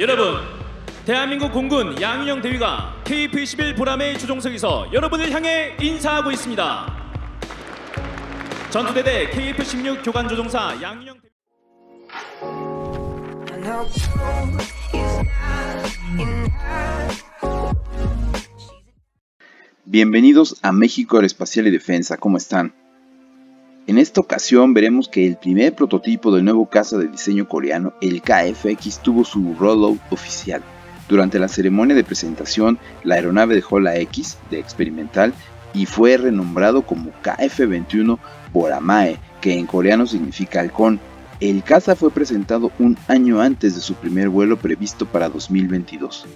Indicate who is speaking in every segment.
Speaker 1: 여러분, 대한민국 공군 양인형 대위가 KF-11 보람의 조종석에서 여러분을 향해 인사하고 있습니다. 전투대대 KF-16 교관 조종사 양인형 대위.
Speaker 2: Bienvenidos a México Aeroespacial y Defensa, ¿cómo están? En esta ocasión veremos que el primer prototipo del nuevo caza de diseño coreano, el KFX, tuvo su rollout oficial. Durante la ceremonia de presentación, la aeronave dejó la X de experimental y fue renombrado como KF-21 Boramae, que en coreano significa halcón. El caza fue presentado un año antes de su primer vuelo previsto para 2022.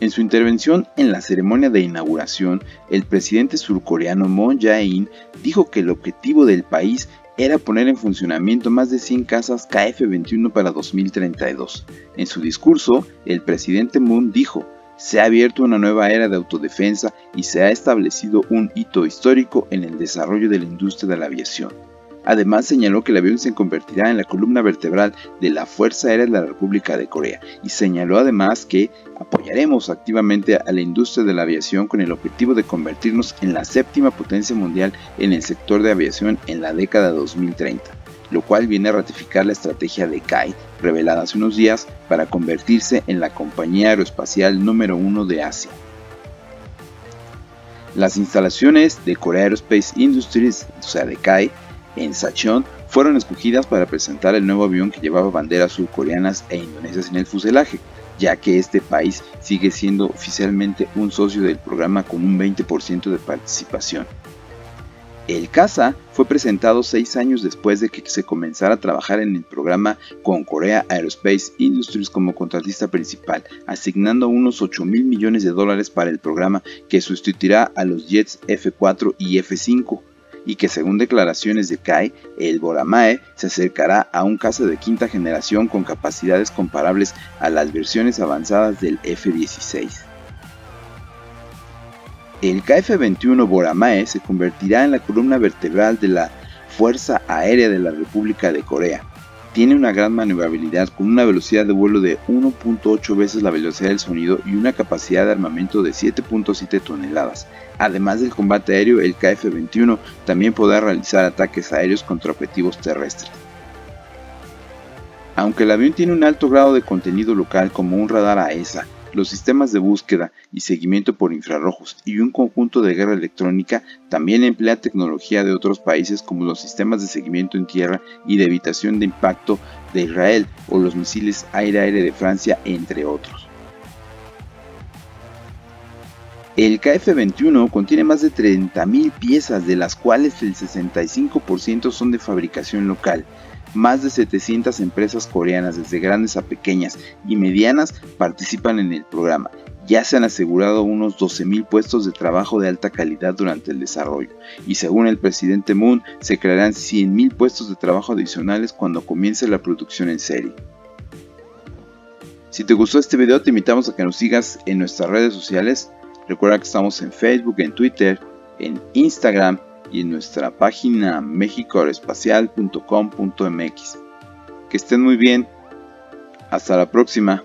Speaker 2: En su intervención en la ceremonia de inauguración, el presidente surcoreano Moon Jae-in dijo que el objetivo del país era poner en funcionamiento más de 100 casas KF-21 para 2032. En su discurso, el presidente Moon dijo, se ha abierto una nueva era de autodefensa y se ha establecido un hito histórico en el desarrollo de la industria de la aviación. Además señaló que el avión se convertirá en la columna vertebral de la Fuerza Aérea de la República de Corea y señaló además que apoyaremos activamente a la industria de la aviación con el objetivo de convertirnos en la séptima potencia mundial en el sector de aviación en la década 2030, lo cual viene a ratificar la estrategia de KAI revelada hace unos días para convertirse en la compañía aeroespacial número uno de Asia. Las instalaciones de Korea Aerospace Industries, o sea de KAI, en Sachon fueron escogidas para presentar el nuevo avión que llevaba banderas surcoreanas e indonesias en el fuselaje, ya que este país sigue siendo oficialmente un socio del programa con un 20% de participación. El CASA fue presentado seis años después de que se comenzara a trabajar en el programa con Korea Aerospace Industries como contratista principal, asignando unos 8 mil millones de dólares para el programa que sustituirá a los jets F4 y F5 y que según declaraciones de Kai, el Boramae se acercará a un caza de quinta generación con capacidades comparables a las versiones avanzadas del F-16. El KF-21 Boramae se convertirá en la columna vertebral de la Fuerza Aérea de la República de Corea. Tiene una gran maniobrabilidad con una velocidad de vuelo de 1.8 veces la velocidad del sonido y una capacidad de armamento de 7.7 toneladas. Además del combate aéreo, el KF-21 también podrá realizar ataques aéreos contra objetivos terrestres. Aunque el avión tiene un alto grado de contenido local como un radar AESA, los sistemas de búsqueda y seguimiento por infrarrojos y un conjunto de guerra electrónica también emplea tecnología de otros países como los sistemas de seguimiento en tierra y de evitación de impacto de Israel o los misiles aire-aire de Francia, entre otros. El KF-21 contiene más de 30.000 piezas, de las cuales el 65% son de fabricación local. Más de 700 empresas coreanas, desde grandes a pequeñas y medianas, participan en el programa. Ya se han asegurado unos 12.000 puestos de trabajo de alta calidad durante el desarrollo, y según el presidente Moon, se crearán 100.000 puestos de trabajo adicionales cuando comience la producción en serie. Si te gustó este video, te invitamos a que nos sigas en nuestras redes sociales. Recuerda que estamos en Facebook, en Twitter, en Instagram y en nuestra página mexicoaeroespacial.com.mx. Que estén muy bien. Hasta la próxima.